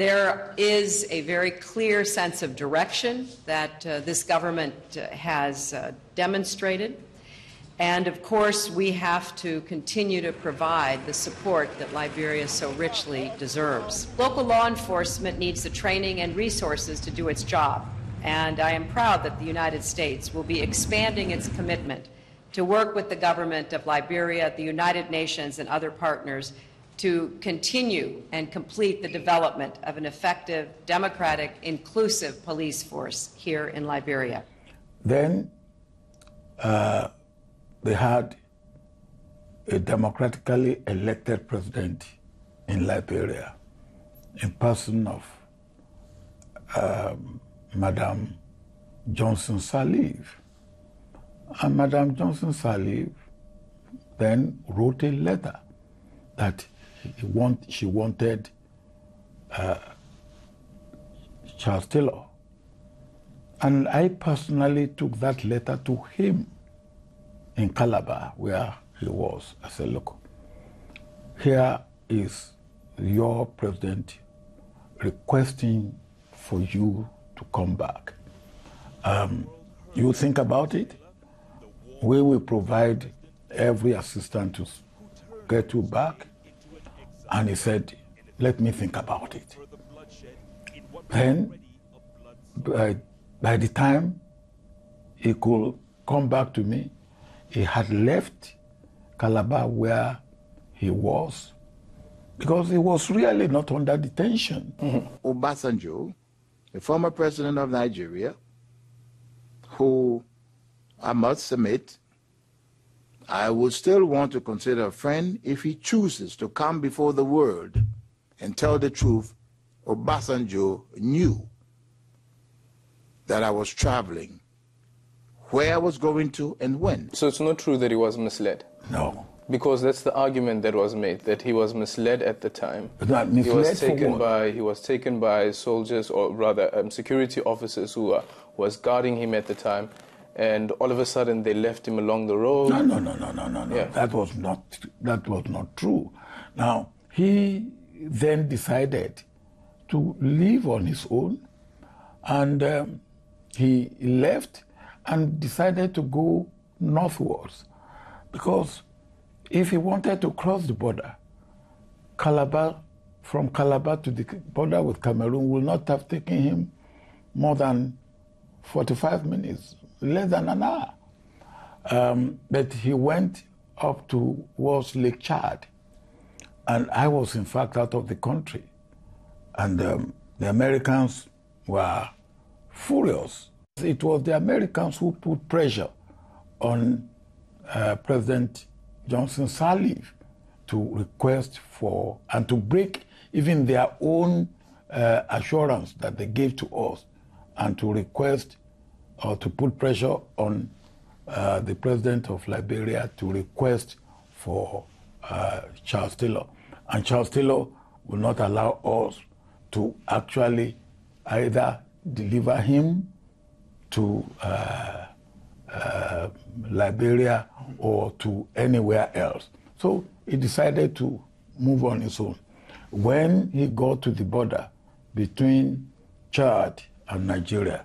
There is a very clear sense of direction that uh, this government uh, has uh, demonstrated. And of course, we have to continue to provide the support that Liberia so richly deserves. Local law enforcement needs the training and resources to do its job. And I am proud that the United States will be expanding its commitment to work with the government of Liberia, the United Nations, and other partners to continue and complete the development of an effective, democratic, inclusive police force here in Liberia. Then uh, they had a democratically elected president in Liberia in person of um, Madame Johnson Sirleaf. And Madame Johnson Sirleaf then wrote a letter that want, she wanted uh, Charles Taylor. And I personally took that letter to him in Calabar, where he was. I said, look, here is your president requesting for you to come back. Um, you think about it. We will provide every assistance to get you back. And he said, let me think about it. Then, by, by the time he could come back to me, he had left Calabar where he was because he was really not under detention. Mm-hmm. Obasanjo the former president of Nigeria, who I must admit, I would still want to consider a friend if he chooses to come before the world and tell the truth. Obasanjo knew that I was traveling, where I was going to, and when. So it's not true that he was misled? No. Because that's the argument that was made that he was misled at the time. But misled he was taken by he was taken by soldiers or rather um, security officers who uh, was guarding him at the time, and all of a sudden they left him along the road. No, no, no, no, no, no, no. Yeah. That was not that was not true. Now he then decided to live on his own, and um, he left and decided to go northwards because if he wanted to cross the border, Calabar, from Calabar to the border with Cameroon will not have taken him more than 45 minutes, less than an hour. Um, but he went up towards Lake Chad, and I was in fact out of the country. And um, the Americans were furious. It was the Americans who put pressure on uh, President Johnson Sirleaf to request for and to break even their own uh, assurance that they gave to us and to request or to put pressure on uh, the president of Liberia to request for uh, Charles Taylor. And Charles Taylor will not allow us to actually either deliver him to uh, uh, Liberia or to anywhere else. So he decided to move on his own. When he got to the border between Chad and Nigeria,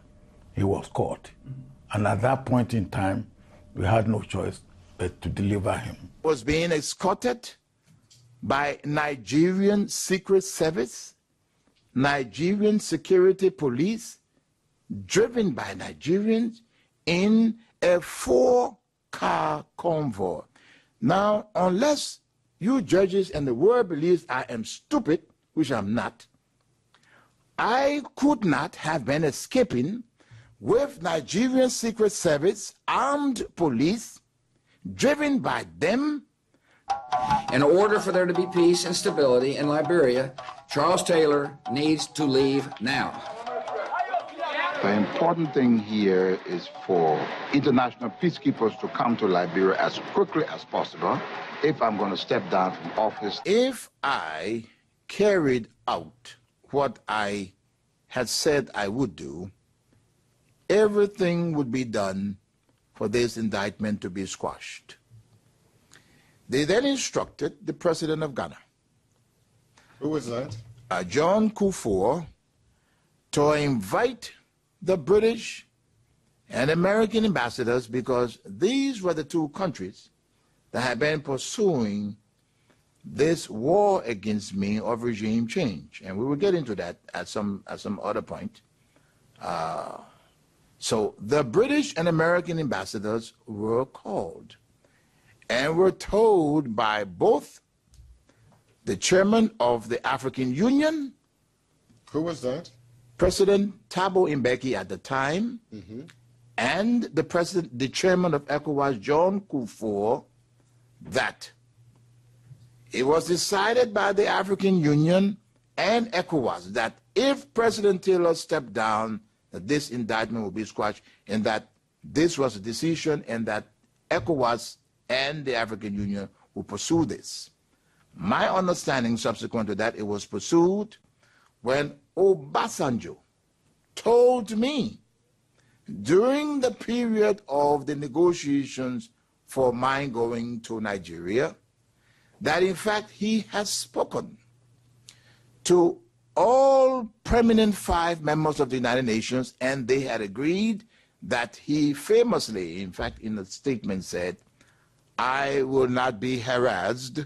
he was caught. And at that point in time, we had no choice but to deliver him. Was being escorted by Nigerian Secret Service, Nigerian Security Police, driven by Nigerians in a four car convoy. Now, unless you judges and the world believes I am stupid, which I'm not, I could not have been escaping with Nigerian Secret Service, armed police, driven by them. In order for there to be peace and stability in Liberia, Charles Taylor needs to leave now. The important thing here is for international peacekeepers to come to Liberia as quickly as possible if I'm going to step down from office. If I carried out what I had said I would do, everything would be done for this indictment to be squashed. They then instructed the president of Ghana. Who was that? uh, John Kufuor to invite the British and American ambassadors because these were the two countries that had been pursuing this war against me of regime change. And we will get into that at some, at some other point. Uh, so the British and American ambassadors were called and were told by both the chairman of the African Union. Who was that? President Thabo Mbeki at the time, mm-hmm. and the president, the chairman of ECOWAS, John Kufuor, that it was decided by the African Union and ECOWAS that if President Taylor stepped down, that this indictment will be squashed, and that this was a decision, and that ECOWAS and the African Union will pursue this. My understanding subsequent to that, it was pursued when Obasanjo told me during the period of the negotiations for mine going to Nigeria that in fact he has spoken to all prominent five members of the United Nations and they had agreed that he famously, in fact, in a statement said, I will not be harassed.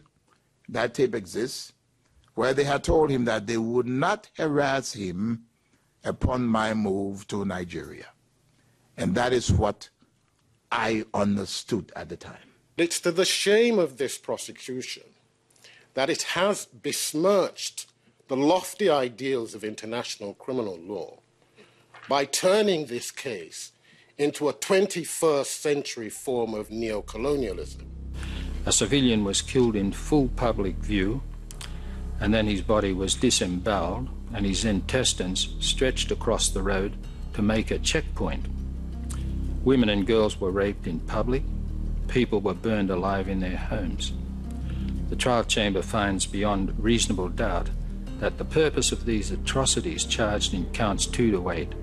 That tape exists, where they had told him that they would not harass him upon my move to Nigeria. And that is what I understood at the time. It's to the shame of this prosecution that it has besmirched the lofty ideals of international criminal law by turning this case into a 21st century form of neocolonialism. A civilian was killed in full public view, and then his body was disemboweled and his intestines stretched across the road to make a checkpoint. Women and girls were raped in public. People were burned alive in their homes. The trial chamber finds beyond reasonable doubt that the purpose of these atrocities charged in counts 2 to 8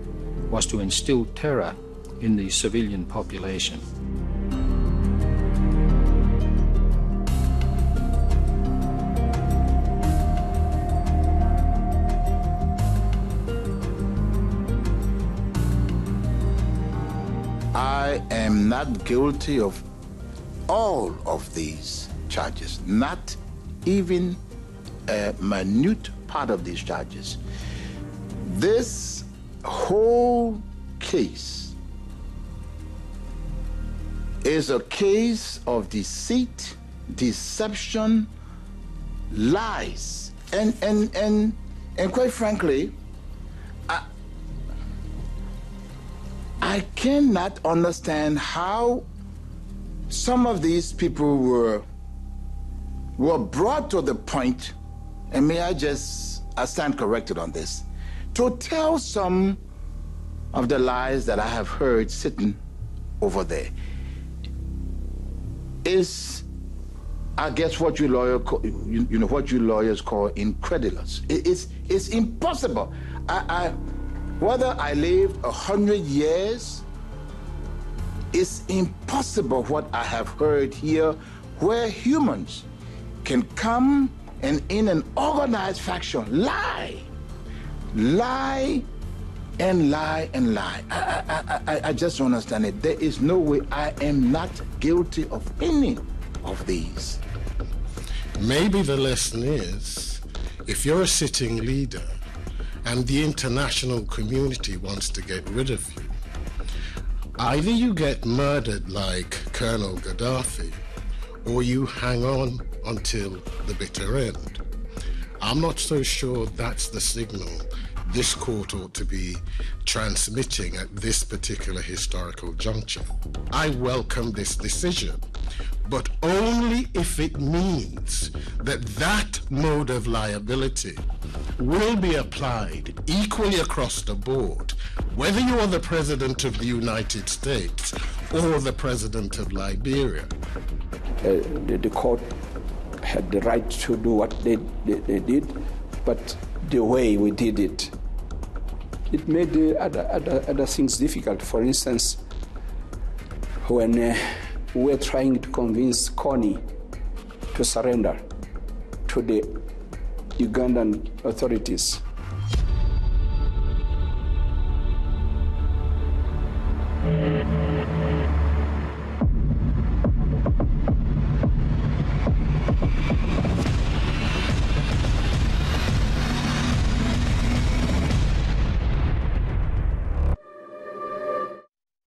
was to instill terror in the civilian population. I am not guilty of all of these charges, not even a minute part of these charges. This whole case is a case of deceit, deception, lies. And, and, and, and quite frankly, I, I cannot understand how some of these people were, were brought to the point, and may I just I stand corrected on this, to tell some of the lies that I have heard sitting over there is, I guess, what you lawyer, call, you, you, know, what you lawyers call incredulous. It, it's it's impossible. I, I whether I lived a hundred years, it's impossible what I have heard here, where humans can come and in an organized fashion lie, lie and lie and lie. I, I, I, I just don't understand it. There is no way I am not guilty of any of these. Maybe the lesson is if you're a sitting leader and the international community wants to get rid of you, either you get murdered like Colonel Gaddafi or you hang on until the bitter end. I'm not so sure that's the signal this court ought to be transmitting at this particular historical juncture. I welcome this decision, but only if it means that that mode of liability will be applied equally across the board, whether you are the President of the United States or the President of Liberia. Uh, the, the, court had the right to do what they, they, they did, but the way we did it. It made uh, other, other, other things difficult. For instance, when uh, we were trying to convince Kony to surrender to the Ugandan authorities. You.